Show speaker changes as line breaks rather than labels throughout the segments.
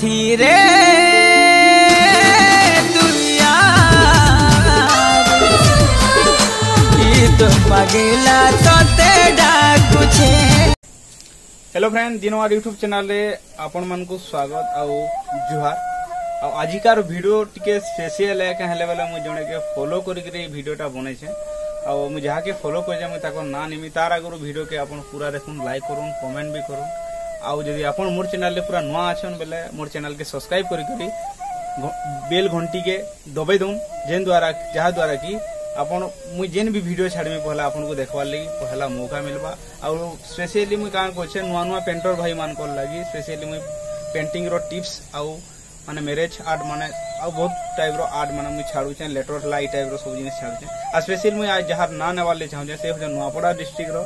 সাথী রে দুনিয়া তো
পাগলা তোতে ডাকুছে হ্যালো ফ্রেন্ড দিনওয়ার ইউট্ୟୁବ୍ ଚ୍ୟାନେଲ୍ରେ ଆପଣମାନଙ୍କୁ ସ୍ୱାଗତ ଆଉ ଜୁହାର ଆଉ ଆଜିକାର ଭିଡ଼ିଓ ଟିକେ ସ୍ପେସିଆଲ୍ ଏକା ହେଲେ ବେଲେ ମୁଁ ଜଣେକେ ଫଲୋ କରିକିରି ଏଇ ଭିଡ଼ିଓଟା ବନେଇଛେ ଆଉ ମୁଁ ଯାହାକେ ଫଲୋ କରିଛେ ମୁଇଁ ତାଙ୍କ ନାଁ ନେମି ତାର ଆଗରୁ ଭିଡ଼ିଓକେ ଆପଣ ପୁରା ଦେଖୁନ୍ ଲାଇକ୍ କରୁନ୍ କମେଣ୍ଟ ବି କରୁନ୍ आदि आप मोर चेल पूरा नुआ आछन बेले मोर चेल के सब्सक्राइब कर बेल घंटी के दबाई दऊँ जेन द्वारा जहाँ द्वारा कि ଆପଣ ମୁଇଁ ଯେନ୍ ବି ଭିଡ଼ିଓ ଛାଡ଼ିମି ପହଲା ଆପଣଙ୍କୁ ଦେଖ୍ବାର୍ ଲାଗି ପହଲା ମୌକା ମିଲ୍ବା ଆଉ ସ୍ପେସିଆଲି ମୁଇଁ କାଣା କରୁଛେ ନୂଆ ନୂଆ ପେଣ୍ଟର ଭାଇମାନଙ୍କର ଲାଗି ସ୍ପେସିଆଲି ମୁଇଁ ପେଣ୍ଟିଂର ଟିପ୍ସ ଆଉ ମାନେ ମ୍ୟାରେଜ୍ ଆର୍ଟ ମାନେ ଆଉ ବହୁତ ଟାଇପ୍ର ଆର୍ଟ ମାନେ ମୁଇଁ ଛାଡ଼ୁଛେ ଲେଟର୍ ହେଲା ଏଇ ଟାଇପ୍ର ସବୁ ଜିନିଷ ଛାଡ଼ୁଛେ ଆଉ ସ୍ପେସିଆଲି ମୁଇଁ ଯାହାର ନାଁ ନେବାର୍ ଲାଗି ଚାହୁଁଛେ ସେ ହେଉଛେ ନୂଆପଡ଼ା ଡିଷ୍ଟ୍ରିକ୍ଟର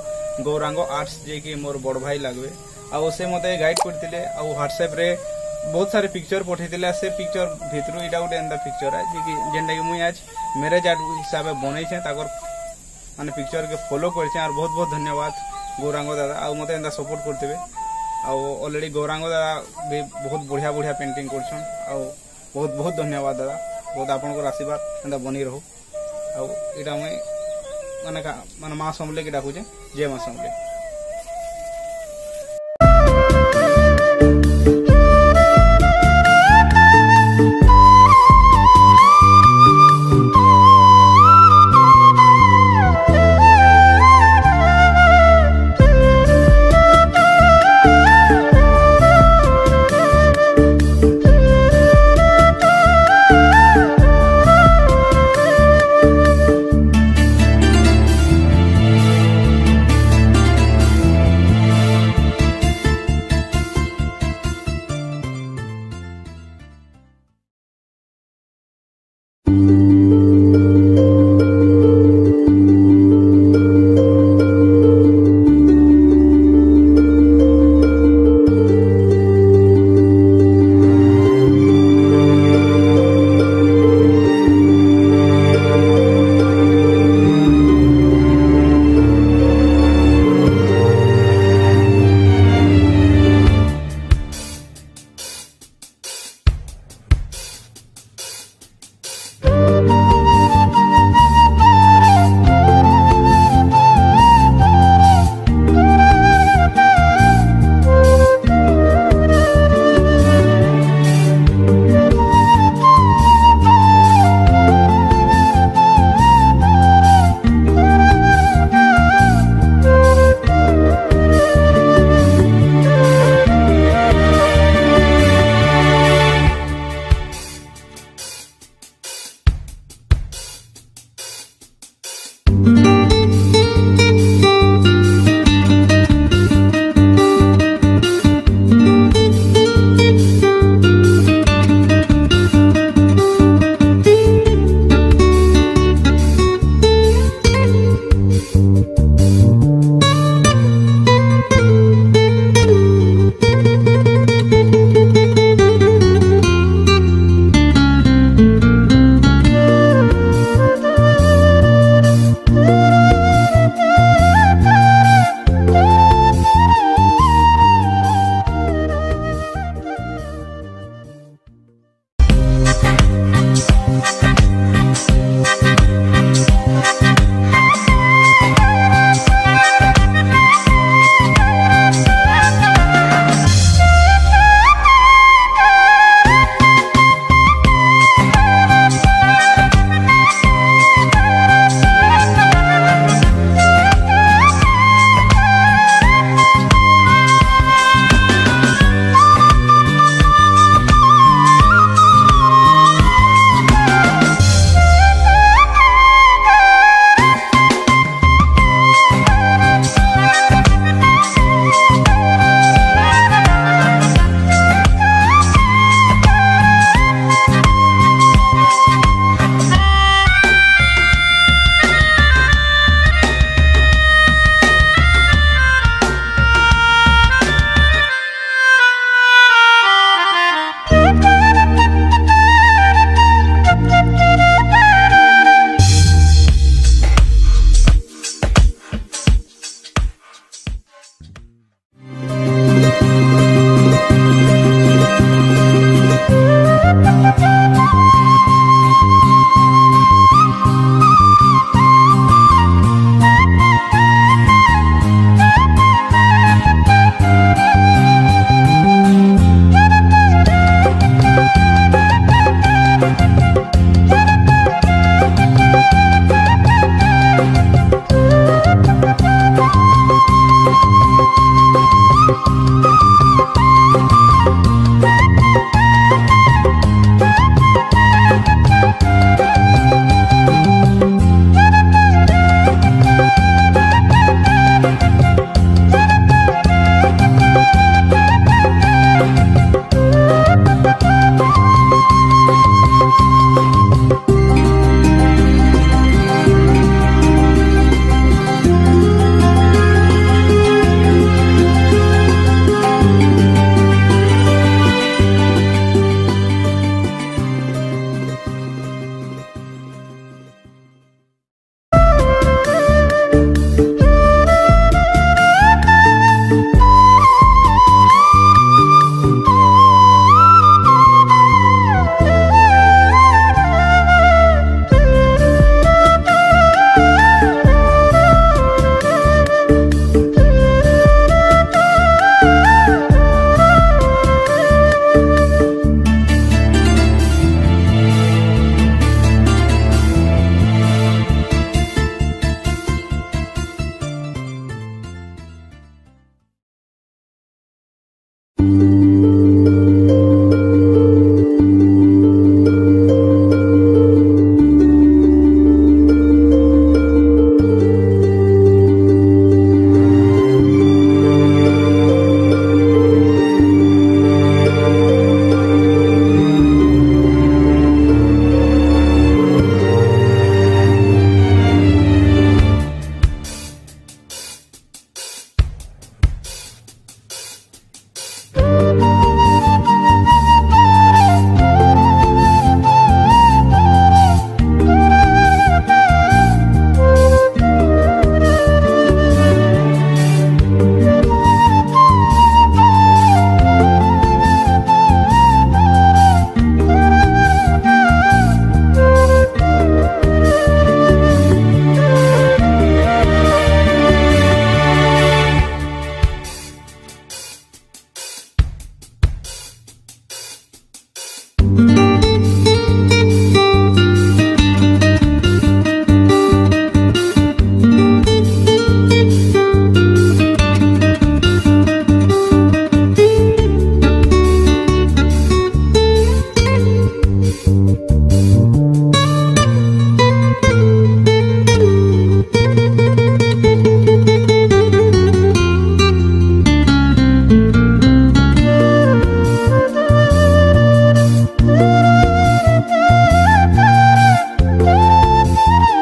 গৌরাঙ্গ আর্টস যিকি মোর বড় ভাই লাগবে ଆଉ ସେ ମୋତେ ଗାଇଡ୍ କରିଥିଲେ ଆଉ ହ୍ୱାଟ୍ସଆପ୍ରେ ବହୁତ ସାରା ପିକ୍ଚର ପଠେଇଥିଲା ସେ ପିକ୍ଚର ଭିତରୁ ଏଇଟା ଗୋଟେ ଏନ୍ତା ପିକ୍ଚର ଯେନ୍ଟାକି ମୁଇଁ ଆଜ୍ ମ୍ୟାରେଜ୍ ଆର୍ଟ ହିସାବରେ ବନେଇଛେଁ ତାଙ୍କର ମାନେ ପିକ୍ଚରକେ ଫଲୋ କରିଛେଁ ଆର୍ ବହୁତ ବହୁତ ଧନ୍ୟବାଦ ଗୌରାଙ୍ଗ ଦାଦା ଆଉ ମୋତେ ଏନ୍ତା ସପୋର୍ଟ କରିଥିବେ ଆଉ ଅଲରେଡ଼ି ଗୌରାଙ୍ଗ ଦାଦା ବି ବହୁତ ବଢ଼ିଆ ବଢ଼ିଆ ପେଣ୍ଟିଂ କରୁଛନ୍ ଆଉ ବହୁତ ବହୁତ ଧନ୍ୟବାଦ ଦାଦା ବହୁତ ଆପଣଙ୍କର ଆଶୀର୍ବାଦ ଏନ୍ତା ବନେଇ ରହୁ ଆଉ ଏଇଟା ମୁଇଁ మనక మన మా సొమ్ములకి డబ్బుజే జే మా సొమ్ములే